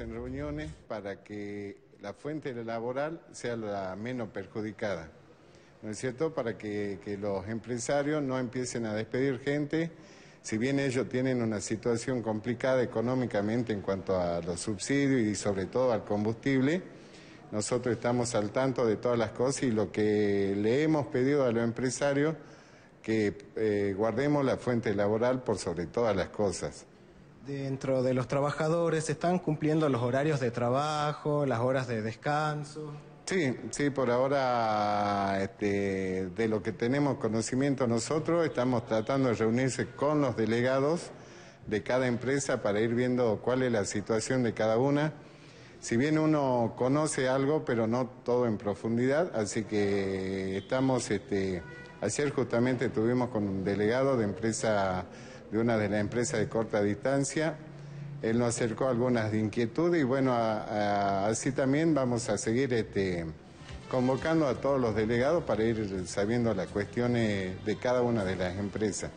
en reuniones para que la fuente laboral sea la menos perjudicada, ¿no es cierto? Para que, los empresarios no empiecen a despedir gente, si bien ellos tienen una situación complicada económicamente en cuanto a los subsidios y sobre todo al combustible, nosotros estamos al tanto de todas las cosas y lo que le hemos pedido a los empresarios que eh, guardemos la fuente laboral por sobre todas las cosas. Dentro de los trabajadores, ¿están cumpliendo los horarios de trabajo, las horas de descanso? Sí, sí, por ahora este, de lo que tenemos conocimiento nosotros, estamos tratando de reunirse con los delegados de cada empresa para ir viendo cuál es la situación de cada una. Si bien uno conoce algo, pero no todo en profundidad, así que estamos, este, ayer justamente tuvimos con un delegado de empresa de una de las empresas de corta distancia. Él nos acercó algunas inquietudes y bueno, así también vamos a seguir este, convocando a todos los delegados para ir sabiendo las cuestiones de cada una de las empresas.